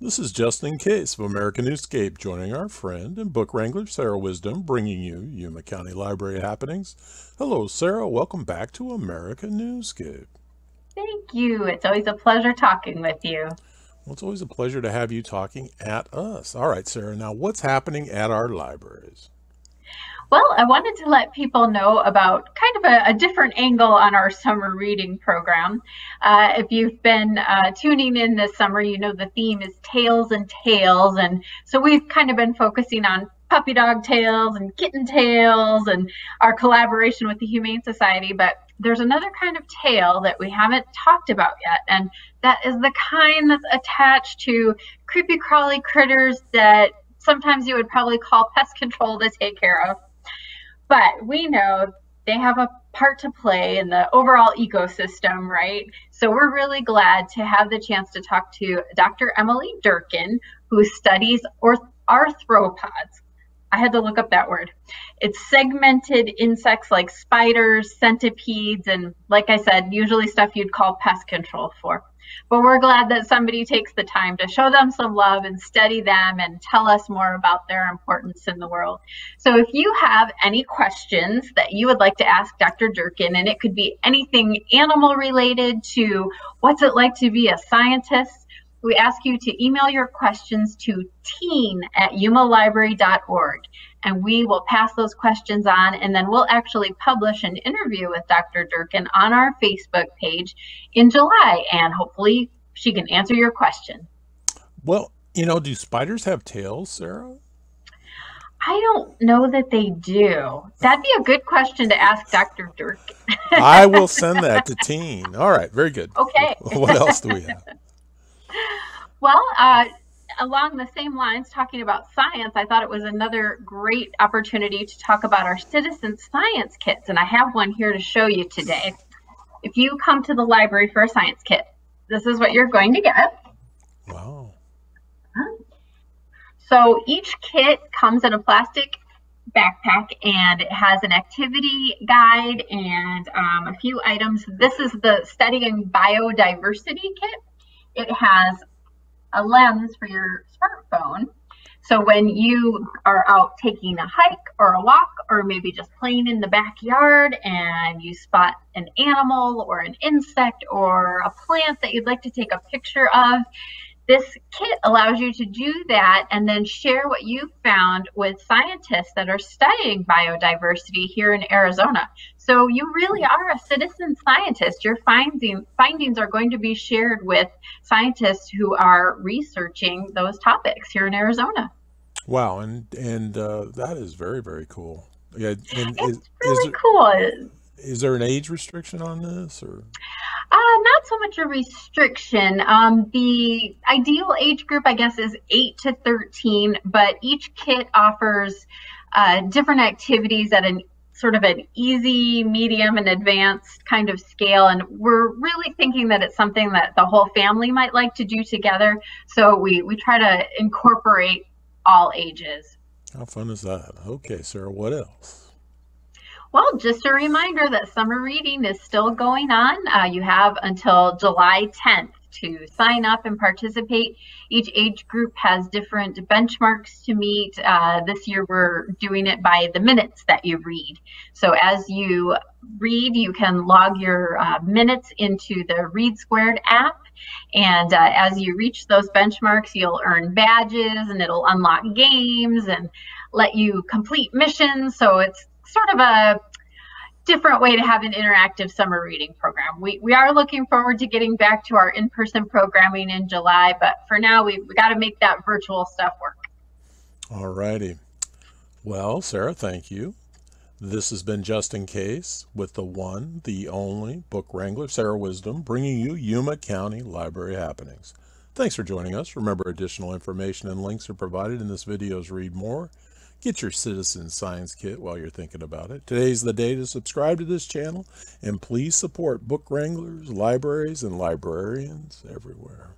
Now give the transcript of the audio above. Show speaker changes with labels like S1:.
S1: This is Justin Case of American Newscape, joining our friend and book wrangler Sarah Wisdom, bringing you Yuma County Library happenings. Hello, Sarah. Welcome back to American Newscape.
S2: Thank you. It's always a pleasure talking with you.
S1: Well, it's always a pleasure to have you talking at us. All right, Sarah. Now, what's happening at our libraries?
S2: Well, I wanted to let people know about kind of a, a different angle on our summer reading program. Uh, if you've been uh, tuning in this summer, you know the theme is Tails and Tales. And so we've kind of been focusing on puppy dog tales and kitten tales and our collaboration with the Humane Society. But there's another kind of tale that we haven't talked about yet, and that is the kind that's attached to creepy crawly critters that sometimes you would probably call pest control to take care of. But we know they have a part to play in the overall ecosystem, right? So we're really glad to have the chance to talk to Dr. Emily Durkin, who studies orth- arthropods. I had to look up that word. It's segmented insects like spiders, centipedes, and like I said, usually stuff you'd call pest control for. But we're glad that somebody takes the time to show them some love and study them and tell us more about their importance in the world. So if you have any questions that you would like to ask Dr. Durkin, and it could be anything animal related to what's it like to be a scientist, we ask you to email your questions to teen at yumalibrary.org and we will pass those questions on and then we'll actually publish an interview with Dr. Durkin on our Facebook page in July and hopefully she can answer your question.
S1: Well, you know, do spiders have tails, Sarah?
S2: I don't know that they do. That'd be a good question to ask Dr. Durkin.
S1: I will send that to Teen. All right, very good.
S2: Okay.
S1: What else do we have?
S2: Uh, along the same lines, talking about science, I thought it was another great opportunity to talk about our citizen science kits. And I have one here to show you today. If you come to the library for a science kit, this is what you're going to get.
S1: Wow.
S2: So each kit comes in a plastic backpack and it has an activity guide and um, a few items. This is the Studying Biodiversity kit. It has a lens for your smartphone. So when you are out taking a hike or a walk, or maybe just playing in the backyard and you spot an animal or an insect or a plant that you'd like to take a picture of, this kit allows you to do that and then share what you found with scientists that are studying biodiversity here in Arizona. So you really are a citizen scientist. Your finding, findings are going to be shared with scientists who are researching those topics here in Arizona.
S1: Wow, and and uh, that is very very cool. Yeah, and
S2: it's
S1: is,
S2: really
S1: is there,
S2: cool.
S1: Is there an age restriction on this, or?
S2: Not so much a restriction. Um, the ideal age group, I guess, is 8 to 13, but each kit offers uh, different activities at an sort of an easy, medium, and advanced kind of scale. And we're really thinking that it's something that the whole family might like to do together. So we, we try to incorporate all ages.
S1: How fun is that? Okay, Sarah, what else?
S2: Well, just a reminder that summer reading is still going on. Uh, you have until July 10th to sign up and participate. Each age group has different benchmarks to meet. Uh, this year we're doing it by the minutes that you read. So as you read, you can log your uh, minutes into the Read Squared app. And uh, as you reach those benchmarks, you'll earn badges and it'll unlock games and let you complete missions. So it's sort of a different way to have an interactive summer reading program. We, we are looking forward to getting back to our in-person programming in July, but for now we we got to make that virtual stuff work.
S1: All righty. Well, Sarah, thank you. This has been Justin Case with the one, the only book wrangler, Sarah Wisdom, bringing you Yuma County Library happenings. Thanks for joining us. Remember, additional information and links are provided in this video's Read More Get your citizen science kit while you're thinking about it. Today's the day to subscribe to this channel and please support book wranglers, libraries, and librarians everywhere.